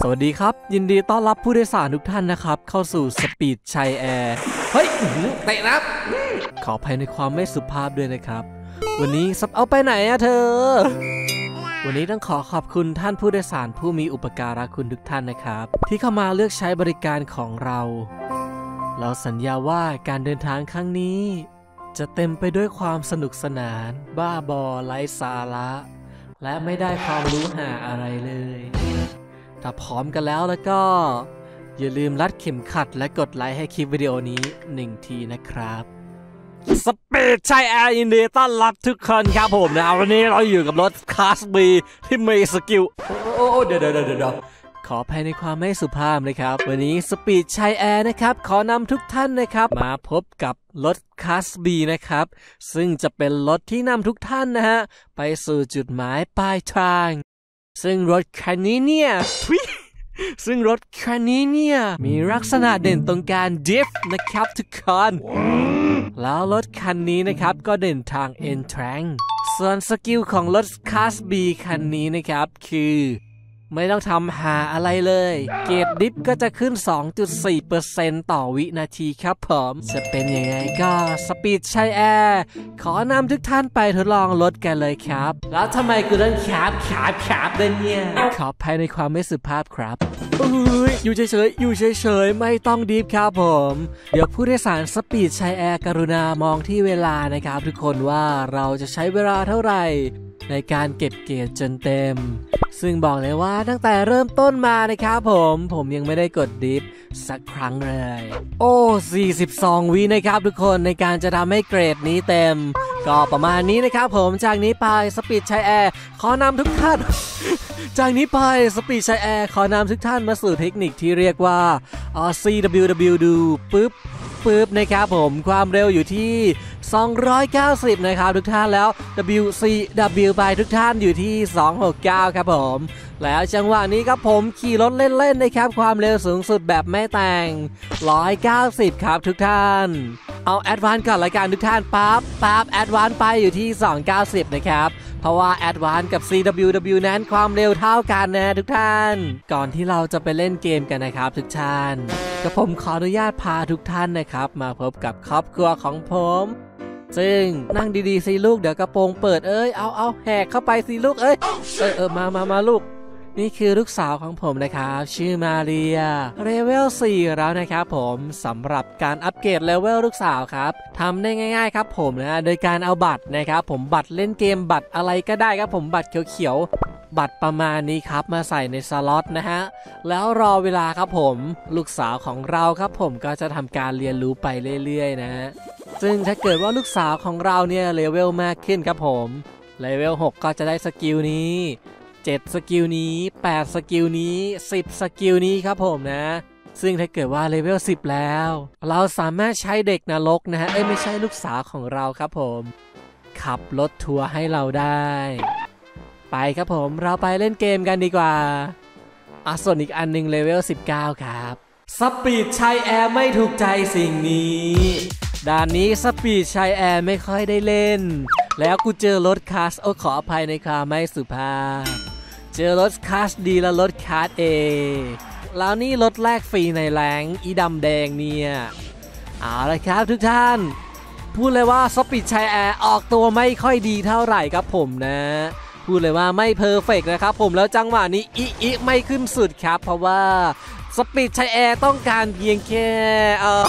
สวัสดีครับ ยินดีต้อนรับผู้โดยสารทุกท่านนะครับ เข้าสู่สปีดชัยแอร์เฮ้ยเตะนะขออภัยในความไม่สุภาพด้วยนะครับ วันนี้สับเอาไปไหนอะเธอ วันนี้ต้องขอขอบคุณท่านผู้โดยสารผู้มีอุปการะคุณทุกท่านนะครับ ที่เข้ามาเลือกใช้บริการของเรา เราสัญญาว่าการเดินทางครั้งนี้ จะเต็มไปด้วยความสนุกสนาน บ้าบอไร้สาระ และไม่ได้ความรู้หาอะไรเลย ถ้าพร้อมกันแล้วแล้วก็ อย่าลืมรัดเข็มขัดและกดไลค์ให้คลิปวิดีโอนี้หนึ่งทีนะครับสปีดใช่แอร์ยินเดียต้อนรับทุกคนครับผมนะวันนี้เราอยู่กับรถคาสบีที่มี skill โอ้เดี๋ยวเดี๋ยวเดี๋ยวเดี๋ยวขอภัยในความไม่สุภาพนะครับ วันนี้สปีดชัยแอร์นะครับ ขอนำทุกท่านนะครับ มาพบกับรถคาสบีนะครับ ซึ่งจะเป็นรถที่นำทุกท่านนะฮะ ไปสู่จุดหมายปลายทาง ซึ่งรถคันนี้เนี่ยทุยซึ่งรถคันนี้เนี่ย มีลักษณะเด่นตรงการ drift นะครับทุกคน แล้วรถคันนี้นะครับก็เด่นทาง e n t r a n ส่วน skill ของรถคาสบีคันนี้นะครับคือ ไม่ต้องทำหาอะไรเลย เกจ drift ก็จะขึ้น 2.4%ต่อวินาทีครับผม จะเป็นยังไงก็สปีดชัยแอร์ขอนำทุกท่านไปทดลองรถกันเลยครับ แล้วทำไมกูต้องขาบขาบขาบเดนเนี่ย ขออภัยในความไม่สุภาพครับอุ้ยอยู่เฉยๆ อยู่เฉยๆ ไม่ต้อง drift ครับผม เดี๋ยวผู้โดยสารสปีดชัยแอร์กรุณามองที่เวลานะครับ ทุกคนว่าเราจะใช้เวลาเท่าไหร่ ในการเก็บเกจจนเต็ม ซึ่งบอกเลยว่าตั้งแต่เริ่มต้นมานะครับผม ผมยังไม่ได้กด driftสักครั้งเลย โอ้ 42 วินะครับทุกคนในการจะทำให้เกจนี้เต็ม ก็ประมาณนี้นะครับผมจากนี้ไปสปีดชัยแอร์ขอนำทุกท่าน จากนี้ไปสปีดชัยแอร์ขอนำทุกท่านมาสู่เทคนิคที่เรียกว่าอ่า CWW ดูปึ๊บปึ๊บนะครับผมความเร็วอยู่ที่ 290 นะครับทุกท่านแล้ว WCW ไปทุกท่านอยู่ที่ 269 ครับผม แล้วจังหวะนี้ครับผมขี่รถเล่นๆนะครับ ความเร็วสูงสุดแบบไม่แต่ง 190 ครับทุกท่านเอา advance ก่อนละกันทุกท่านปั๊บปั๊บ advance ไปอยู่ที่ 290 นะครับ เพราะว่า advance กับ CWW นั้นความเร็วเท่ากันนะทุกท่าน ก่อนที่เราจะไปเล่นเกมกันนะครับทุกท่าน ก็ผมขออนุญาตพาทุกท่านนะครับ มาพบกับครอบครัวของผม ซึ่งนั่งดีๆสิลูกเดี๋ยวกระโปรงเปิดเอ้ยเอาเอาแหกเข้าไปสิลูกเอ้ยเออเออมามามาลูก นี่คือลูกสาวของผมนะครับ ชื่อมาเรียเลเวล4แล้วนะครับผมสำหรับการอัปเกรดเลเวลลูกสาวครับทำได้ง่าย ๆ ครับผมนะโดยการเอาบัตรนะครับผมบัตรเล่นเกมบัตรอะไรก็ได้ครับผมบัตรเขียวๆ บัตรประมาณนี้ครับมาใส่ในสล็อตนะฮะแล้วรอเวลาครับผมลูกสาวของเราครับผมก็จะทำการเรียนรู้ไปเรื่อยๆนะฮะซึ่งถ้าเกิดว่าลูกสาวของเราเนี่ยเลเวลมากขึ้นครับผมเลเวล 6 ก็จะได้ skill นี้ 7 skill นี้ 8 skill นี้ 10 skill นี้ครับผมนะ ซึ่งถ้าเกิดว่าเลเวล 10 แล้ว เราสามารถใช้เด็กนรกนะฮะเอ้ยไม่ใช่ลูกสาวของเราครับผม ขับรถทัวร์ให้เราได้ ไปครับผมเราไปเล่นเกมกันดีกว่าอะส่วนอีกอันหนึ่งเลเวล 19 ครับสปีดชัยแอร์ไม่ถูกใจสิ่งนี้ด่านนี้สปีดชัยแอร์ไม่ค่อยได้เล่น แล้วกูเจอรถคาสโอขออภัยในความไม่สุภาพ เจอรถ class D และรถ class A แล้วนี่รถแรกฟรีในแรงอีดำแดงเนี่ยเอาละครับทุกท่าน พูดเลยว่าสปีดชัยแอร์ออกตัวไม่ค่อยดีเท่าไหร่ครับผมนะ พูดเลยว่าไม่ perfect นะครับผมแล้วจังหวะนี้อีอีไม่ขึ้นสุดครับ เพราะว่าสปีดชัยแอร์ต้องการเพียงแค่เออ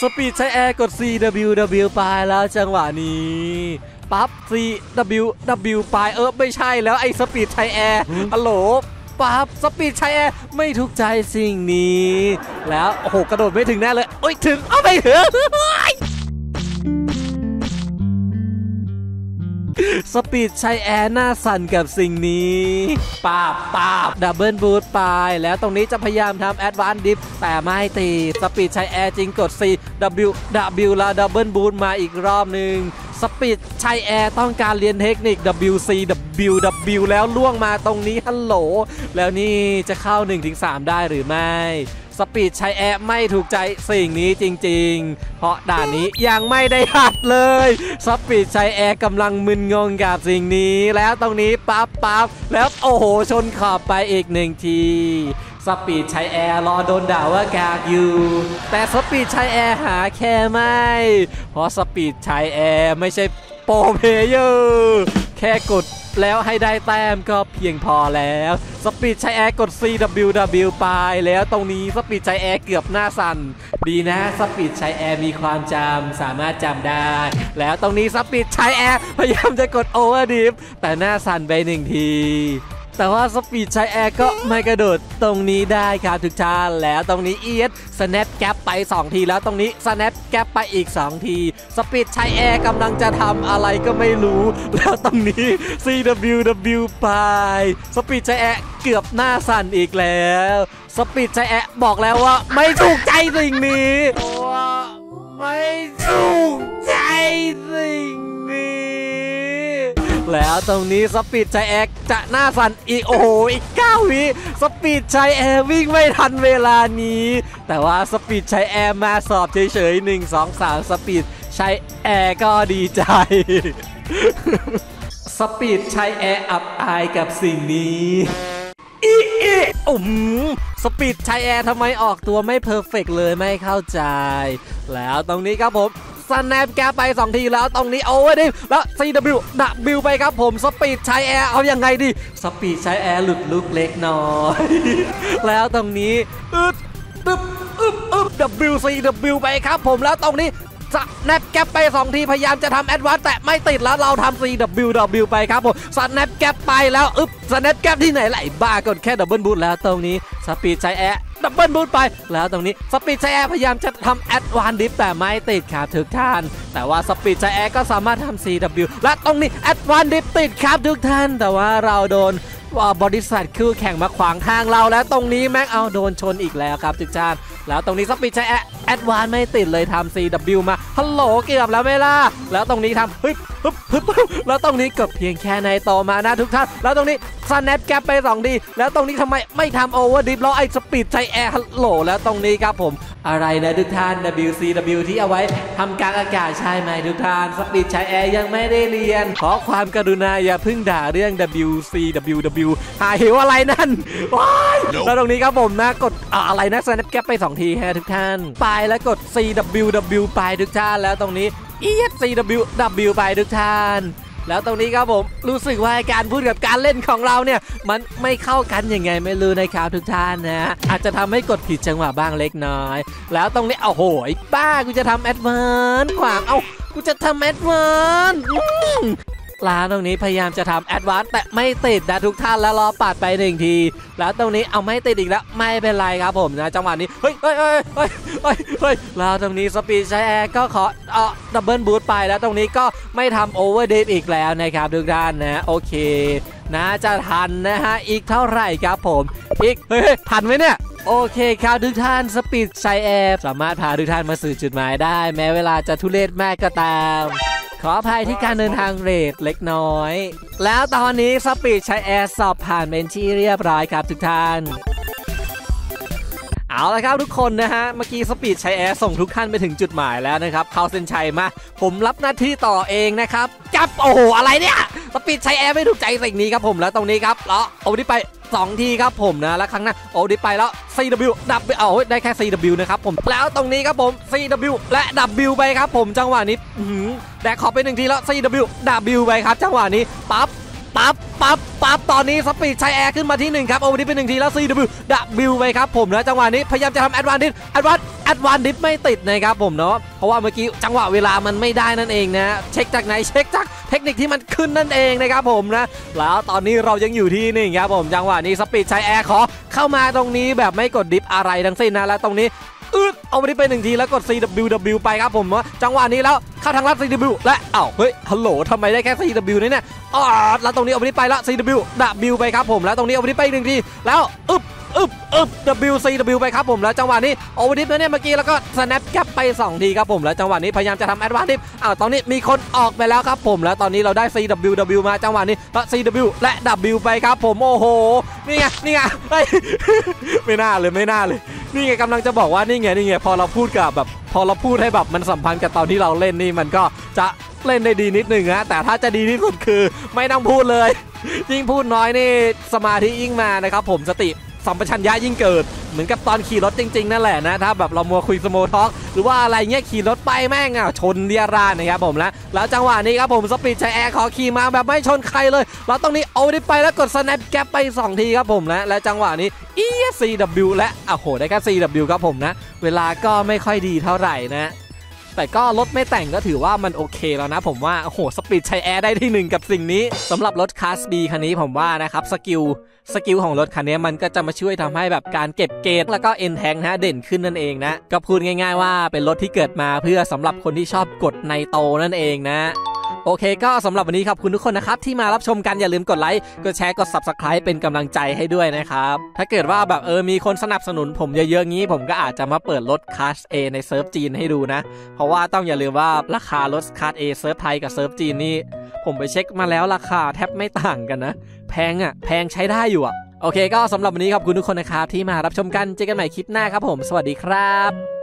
สปีดชัยแอร์กด CWW ไปแล้วจังหวะนี้ปั๊บ CWW ไปเออไม่ใช่แล้วไอ้สปีดชัยแอร์ฮัลโหลปั๊บสปีดชัยแอร์ไม่ถูกใจสิ่งนี้ แล้วโอ้โหกระโดดไม่ถึงแน่เลย โอ้ยถึง เอาไปเถอ สปีดชัยแอร์หน้าสั่นกับสิ่งนี้ปาบปาบ double boost ไป แล้วตรงนี้จะพยายามทำ advance drift แต่ไม่ติดสปีดชัยแอร์จึงกด C W W แล้ว double boost มาอีกรอบหนึ่งสปีดชัยแอร์ต้องการเรียนเทคนิค W C W W แล้วล่วงมาตรงนี้ฮัลโหล แล้วนี่จะเข้า 1-3 ได้หรือไม่ สปีดชัยแอร์ไม่ถูกใจสิ่งนี้จริง ๆ เพราะด่านนี้ยังไม่ได้หัดเลยสปีดชัยแอร์กำลังมึนงงกับสิ่งนี้ แล้วตรงนี้ปั๊บปั๊บแล้วโอ้โหชนขอบไปอีกหนึ่งทีสปีดชัยแอร์รอโดนด่าว่ากากอยู่ แต่สปีดชัยแอร์หาแคร์ไม่ เพราะสปีดชัยแอร์ไม่ใช่ pro player แค่กดแล้วให้ได้แต้มก็เพียงพอแล้ว สปีดชัยแอร์กด CWW ไปแล้วตรงนี้สปีดชัยแอร์เกือบหน้าสั่นดีนะสปีดชัยแอร์มีความจำสามารถจำได้ แล้วตรงนี้สปีดชัยแอร์พยายามจะกด over drift แต่หน้าสั่นไปหนึ่งที แต่ว่าสปีดชัยแอร์ก็ไม่กระโดดตรงนี้ได้ครับทุกท่านแล้วตรงนี้เอียด snap gap ไป 2 ทีแล้วตรงนี้ snap gap ไปอีก 2 ทีสปีดชัยแอร์กำลังจะทำอะไรก็ไม่รู้ แล้วตรงนี้ CWW ไปสปีดชัยแอร์เกือบหน้าสั่นอีกแล้ว สปีดชัยแอร์บอกแล้วว่า ไม่ถูกใจสิ่งนี้ว่าไม่ถูกใจสิ่งนี้ แล้วตรงนี้สปีดชัยแอร์จะหน้าสั่นอีกโอ้โหอีก9วิสปีดชัยแอร์วิ่งไม่ทันเวลานี้ แต่ว่าสปีดชัยแอร์มาสอบเฉยๆ1 2 3 สปีดชัยแอร์ก็ดีใจสปีดชัยแอร์อับอายกับสิ่งนี้อีอีอืมสปีดใช้แอร์ทำไมออกตัวไม่เพอร์เฟกเลยไม่เข้าใจ แล้วตรงนี้ครับผม สแนปแกไป 2 ทีแล้วตรงนี้โอ้ยดิแล้ว CW ดับบิวไปครับผมสปีดใช้แอร์เอายังไงดี สปีดใช้แอร์หลุดลุกเล็กน้อย แล้วตรงนี้อึดตึ๊บอึบอึบ WCW ไปครับผมแล้วตรงนี้สแนปแกปไป 2 ที พยายามจะทำแอดวานแต่ไม่ติดแล้วเราทำ CWW ไปครับผมสแนปแกปไปแล้ว อึบสแนปแกปที่ไหนไหละไอ้บ้ากดแค่ดับเบิลบูทแล้วตรงนี้ สปีดใช้แอร์ ดับเบิลบูทไป แล้วตรงนี้สปีดใช้แอร์พยายามจะทำแอดวานดิฟแต่ไม่ติดครับทุกท่าน แต่ว่าสปีดใช้แอร์ก็สามารถทำ CW และตรงนี้แอดวานดิฟติดครับทุกท่าน แต่ว่าเราโดนว่าบริษัทคู่แข่งมาขวางทางเราแล้วตรงนี้แม็กเอาโดนชนอีกแล้วครับทุกท่าน แล้วตรงนี้สปีดใช้แอดวานไม่ติดเลยทำ CW มา ฮัลโหลเกือบแล้วไหม่ล่ะแล้วตรงนี้ทำฮึบฮึบฮึบฮึบแล้วตรงนี้เกับเพียงแค่ในต่อมานะทุกท่านแล้วตรงนี้สแนปแกปไป2ดีแล้วตรงนี้ทำไมไม่ทำโอเวอร์ดิฟแล้วไอ้สปีดใจแอร์ฮัลโหลแล้วตรงนี้ครับผมอะไรนะทุกท่าน WCW ที่เอาไว้ทำกลางอากาศใช่ไหมทุกท่านสปีดใช้แอร์ยังไม่ได้เรียน ขอความกรุณาอย่าเพิ่งด่าเรื่อง WCW หาเหวอะไรนั่นว้ายแล้วตรงนี้ครับผมนะกดอ่าอะไรนะสแนปแกปไป 2 ทีฮะทุกท่าน ไปแล้วกด CWW ไปทุกท่านแล้วตรงนี้ ESCWW ไปทุกท่านแล้วตรงนี้ครับผมรู้สึกว่าการพูดกับการเล่นของเราเนี่ย มันไม่เข้ากันยังไงไม่รู้นะครับทุกท่านนะอาจจะทำให้กดผิดจังหวะบ้างเล็กน้อย แล้วตรงนี้โอ้โหป้ากูจะทำแอดวานซ์ขวางเอากูจะทำแอดวานซ์ ร้านตรงนี้พยายามจะทำแอดวานซ์แต่ไม่ติดนะทุกท่านแล้วรอปัดไปหนึ่งที แล้วตรงนี้เอาไม่ติดอีกแล้วไม่เป็นไรครับผมนะจังหวะนี้เฮ้ยเฮ้ยเฮ้ยเฮ้ยเฮ้ยเฮ้ยแล้วตรงนี้สปีดใช้แอร์ก็ขอเออ double boost ไปแล้วตรงนี้ก็ไม่ทำ over drift อีกแล้วนะครับทุกท่านนะโอเคนะจะทันนะฮะอีกเท่าไหร่ครับผม อีกเฮ้ยทันไหมเนี่ยโอเคครับทุกท่านสปีดชัยแอร์สามารถพาทุกท่านมาสู่จุดหมายได้ แม้เวลาจะทุเรศมากก็ตาม ขออภัยที่การเดินทาง late เล็กน้อย แล้วตอนนี้สปีดชัยแอร์สอบผ่านเป็นที่เรียบร้อยครับทุกท่าน เอาละครับทุกคนนะฮะ เมื่อกี้สปีดใช้แอร์ส่งทุกท่านไปถึงจุดหมายแล้วนะครับ เข้าเส้นชัยมา ผมรับหน้าที่ต่อเองนะครับ จับ โอ้โห อะไรเนี่ย สปีดใช้แอร์ไม่ถูกใจสิ่งนี้ครับผมแล้วตรงนี้ครับแล้วเอาที่ไป 2 ทีครับผมนะแล้วครั้งหน้าโอ้ดีไปแล้ว CW ดับเอาเฮ้ได้แค่ CW นะครับผมแล้วตรงนี้ครับผม CW และ W ไปครับผมจังหวะนี้หือแดกขอไปหนึ่งทีแล้ว CW W ไปครับ จังหวะนี้ปั๊บปั๊บปั๊บปั๊บตอนนี้สปีดใช้แอร์ขึ้นมาที่ 1 ครับโอวอร์ดิฟเป็นหนึ่งทีแล้ว CW ดับบิวไปครับผมนะจังหวะนี้พยายามจะทำแอดวานดิฟแอดวาน แอดวานดิฟไม่ติดนะครับผมเนาะเพราะว่าเมื่อกี้จังหวะเวลามันไม่ได้นั่นเองนะเช็คจากไหนเช็คจากเทคนิคที่มันขึ้นนั่นเองนะครับผมนะแล้วตอนนี้เรายังอยู่ที่นึ่ครับผมจังหวะนี้สปีดใช้แอร์ขอเข้ามาตรงนี้แบบไม่กดดิฟอะไรทั้งสิ้นนะแล้วตรงนี้อึดเอาไปที่ไปหนึ่งทีแล้วกด CWW ไปครับผมว่าจังหวะนี้แล้วเข้าทางลัด CW และเอ้าเฮ้ยฮัลโหลทำไมได้แค่ CW นี่เนี่ยอ๋อแล้วตรงนี้เอาไปที่ไปแล้ว CW W ไปครับผมแล้วตรงนี้เอาไปที่ไปหนึ่งทีแล้วอึบ อึบอึบ W C W ไปครับผมแล้วจังหวะนี้โอเวอร์ดิฟเนี่ยเมื่อกี้แล้วก็ snap แกปไป 2 ทีครับผมแล้วจังหวะนี้พยายามจะทำแอดวานดิฟอ้าวตอนนี้มีคนออกไปแล้วครับผมแล้วตอนนี้เราได้ C W W มาจังหวะนี้แล้ว C W และ W ไปครับผมโอ้โหนี่ไงนี่ไงไม่น่าเลยไม่น่าเลยนี่ไงกำลังจะบอกว่านี่ไงนี่ไงพอเราพูดกับแบบพอเราพูดให้แบบมันสัมพันธ์กับตอนที่เราเล่นนี่มันก็จะเล่นได้ดีนิดหนึ่งนะแต่ถ้าจะดีที่สุดคือไม่ต้องพูดเลย ยิ่งพูดน้อยนี่สมาธิยิ่งมานะครับผมสติ สัมปชัญญะยิ่งเกิด เหมือนกับตอนขี่รถจริง ๆ นั่นแหละนะ ถ้าแบบเรามัวคุยสโมทอกหรือว่าอะไรเงี้ยขี่รถไปแม่งอะชนเดียรานะครับผมนะแล้วจังหวะนี้ครับผมสปีดใชัยแอร์ขอขี่มาแบบไม่ชนใครเลยเราตรงนี้เอาได้ไปแล้วกด snap gap ไป 2 ทีครับผมนะและจังหวะนี้ ECW และอะโหได้แค่ CW ครับผมนะ เวลาก็ไม่ค่อยดีเท่าไหร่นะ แต่ก็รถไม่แต่งก็ถือว่ามันโอเคแล้วนะผมว่าโอ้โหสปีดชัยแอร์ได้ที่หนึ่งกับสิ่งนี้สำหรับรถคลาส B คันนี้ผมว่านะครับ skill skill ของรถคันนี้มันก็จะมาช่วยทำให้แบบการเก็บ gauge แล้วก็ N tank นะเด่นขึ้นนั่นเองนะก็พูดง่าย ๆ ว่าเป็นรถที่เกิดมาเพื่อสำหรับคนที่ชอบกด nitro นั่นเองนะ โอเคก็สำหรับวันนี้ขอบคุณทุกคนนะครับที่มารับชมกันอย่าลืมกดไลค์กดแชร์กด subscribe เป็นกำลังใจให้ด้วยนะครับถ้าเกิดว่าแบบเออมีคนสนับสนุนผมเยอะๆงี้ ผมก็อาจจะมาเปิดรถค a ส A ในเซิร์ฟจีนให้ดูนะ เพราะว่าต้องอย่าลืมว่าราคารถค a ส A เซิร์ฟไทยกับเซิร์ฟจีนนี่ ผมไปเช็คมาแล้วราคาแทบไม่ต่างกันนะ แพงอะ่ะ แพงใช้ได้อยู่อะ่ะโอเค ก็สำหรับวันนี้ขอบคุณทุกคนนะครับที่มารับชมกันเจอกันใหม่คลิปหน้าครับผม สวัสดีครับ